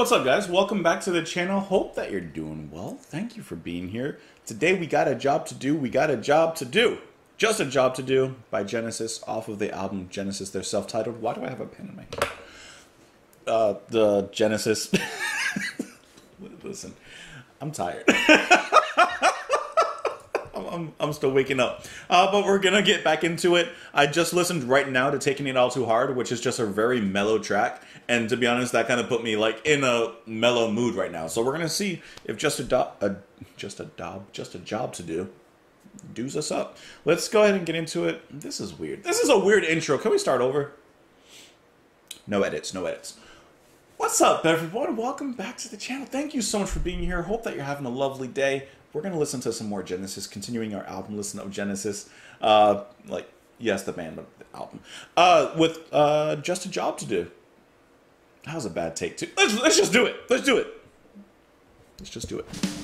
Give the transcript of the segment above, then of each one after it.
What's up, guys? Welcome back to the channel. Hope that you're doing well. Thank you for being here. Today, we got a job to do. We got a job to do. Just a Job to Do by Genesis off of the album Genesis. They're self titled. Why do I have a pen in my hand? Uh, the Genesis. Listen, I'm tired. I'm, I'm, still waking up. Uh, but we're to get back into it. I just listened right now to Taking It All Too Hard, which is just a very mellow track. And to be honest, that kind of put me like in a mellow mood right now. So we're to see if just a, do- a just a job, just a job to do does us up. Let's go ahead and get into it. This is weird. This is a weird intro. Can we start over? No edits, no edits. What's up, everyone? Welcome back to the channel. Thank you so much for being here. Hope that you're having a lovely day. We're going to listen to some more Genesis, continuing our album listen of Genesis. Uh, like, yes, the band, but the album. Uh, with uh, Just a Job to Do. That was a bad take, too. Let's, let's just do it. Let's do it. Let's just do it.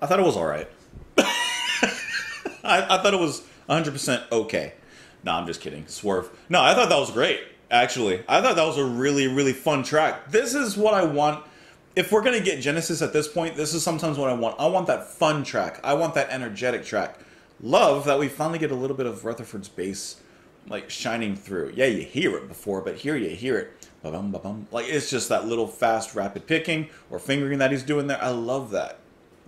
I thought it was all right. I, I thought it was 100% okay. No, I'm just kidding. Swerve. No, I thought that was great, actually. I thought that was a really, really fun track. This is what I want. If we're going to get Genesis at this point, this is sometimes what I want. I want that fun track. I want that energetic track. Love that we finally get a little bit of Rutherford's bass like shining through. Yeah, you hear it before, but here you hear it. Ba-bum, ba-bum. Like it's just that little fast, rapid picking or fingering that he's doing there. I love that.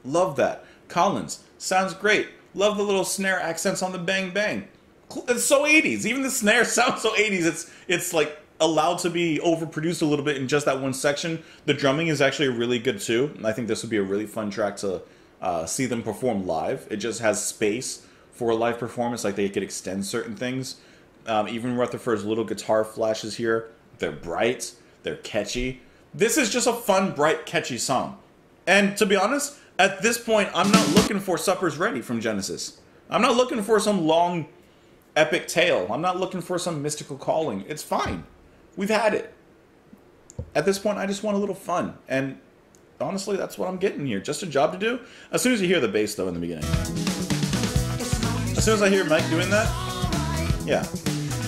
Love that. Collins sounds great. Love the little snare accents on the bang bang. It's so 80s. Even the snare sounds so 80s. It's it's like allowed to be overproduced a little bit in just that one section. The drumming is actually really good too. I think this would be a really fun track to uh, see them perform live. It just has space for a live performance. Like they could extend certain things. Um, even Rutherford's little guitar flashes here, they're bright, they're catchy. This is just a fun, bright, catchy song. And to be honest, at this point, I'm not looking for Supper's Ready from Genesis. I'm not looking for some long, epic tale. I'm not looking for some mystical calling. It's fine. We've had it. At this point, I just want a little fun. And honestly, that's what I'm getting here. Just a job to do. As soon as you hear the bass, though, in the beginning. As soon as I hear Mike doing that, yeah.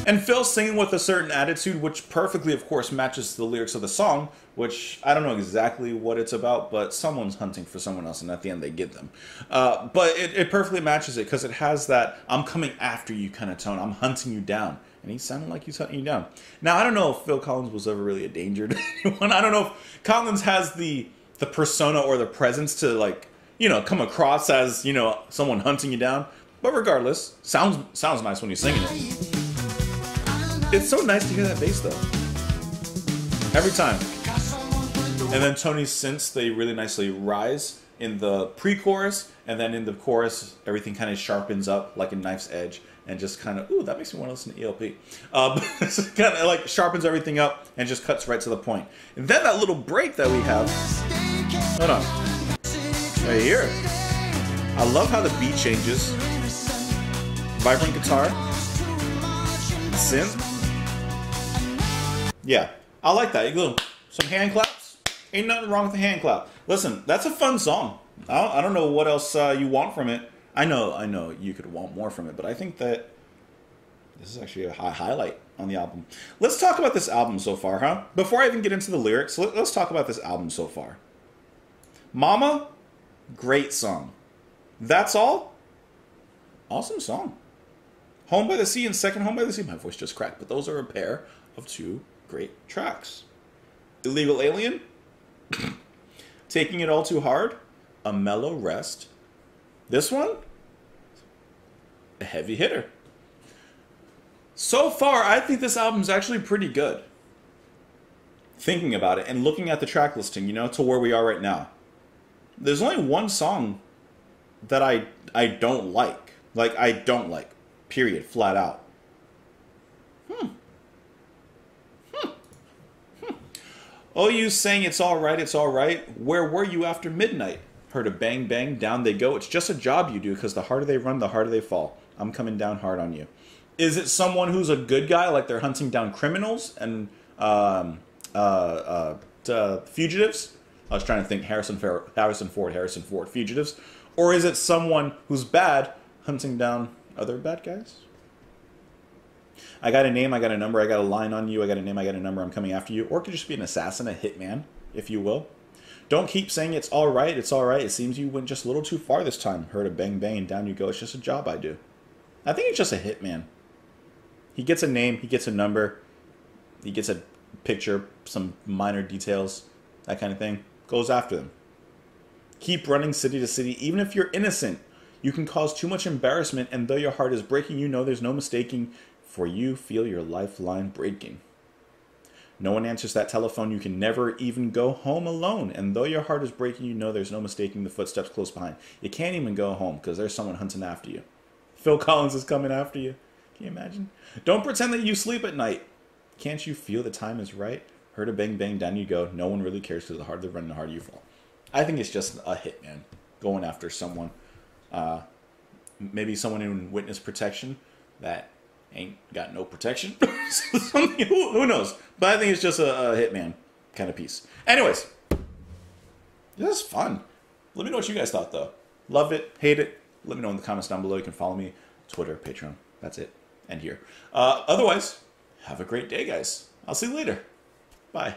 And Phil singing with a certain attitude, which perfectly, of course, matches the lyrics of the song, which I don't know exactly what it's about, but someone's hunting for someone else, and at the end they get them. Uh, but it, it perfectly matches it because it has that I'm coming after you kind of tone. I'm hunting you down. And he sounded like he's hunting you down. Now, I don't know if Phil Collins was ever really a danger to anyone. I don't know if Collins has the the persona or the presence to, like, you know, come across as, you know, someone hunting you down. But regardless, sounds sounds nice when he's singing it. It's so nice to hear that bass though. Every time. And then Tony's synths, they really nicely rise in the pre-chorus, and then in the chorus, everything kind of sharpens up like a knife's edge, and just kind of, ooh, that makes me want to listen to ELP. Um, kind of like sharpens everything up and just cuts right to the point. And then that little break that we have. Hold on. Right here. I love how the beat changes. Vibrant guitar, synth. Yeah, I like that. You go some hand claps. Ain't nothing wrong with the hand clap. Listen, that's a fun song. I don't, I don't know what else uh, you want from it. I know, I know you could want more from it, but I think that this is actually a high highlight on the album. Let's talk about this album so far, huh? Before I even get into the lyrics, let, let's talk about this album so far. Mama, great song. That's all. Awesome song. Home by the Sea and Second Home by the Sea. My voice just cracked, but those are a pair of two great tracks. Illegal Alien, Taking It All Too Hard, A Mellow Rest. This one, a heavy hitter. So far, I think this album's actually pretty good. Thinking about it and looking at the track listing, you know, to where we are right now. There's only one song that I I don't like. Like I don't like. Period. Flat out. Hmm. Oh, you saying it's all right, it's all right. Where were you after midnight? Heard a bang bang, down they go. It's just a job you do because the harder they run, the harder they fall. I'm coming down hard on you. Is it someone who's a good guy, like they're hunting down criminals and um, uh, uh, uh, fugitives? I was trying to think Harrison, Fer- Harrison Ford, Harrison Ford, fugitives. Or is it someone who's bad hunting down other bad guys? I got a name, I got a number, I got a line on you, I got a name, I got a number, I'm coming after you. Or it could just be an assassin, a hitman, if you will. Don't keep saying it's all right, it's all right. It seems you went just a little too far this time. Heard a bang bang and down you go. It's just a job I do. I think he's just a hitman. He gets a name, he gets a number, he gets a picture, some minor details, that kind of thing. Goes after them. Keep running city to city, even if you're innocent. You can cause too much embarrassment, and though your heart is breaking, you know there's no mistaking, for you feel your lifeline breaking. No one answers that telephone, you can never even go home alone. And though your heart is breaking, you know there's no mistaking the footsteps close behind. You can't even go home because there's someone hunting after you. Phil Collins is coming after you. Can you imagine? Don't pretend that you sleep at night. Can't you feel the time is right? Heard a bang bang, down you go. No one really cares because the harder they run, the harder you fall. I think it's just a hitman going after someone. Uh, maybe someone in witness protection that ain't got no protection. Who, who knows? But I think it's just a, a hitman kind of piece. Anyways, this is fun. Let me know what you guys thought, though. Love it, hate it. Let me know in the comments down below. You can follow me, Twitter, Patreon. That's it. And here. Uh, otherwise, have a great day, guys. I'll see you later. Bye.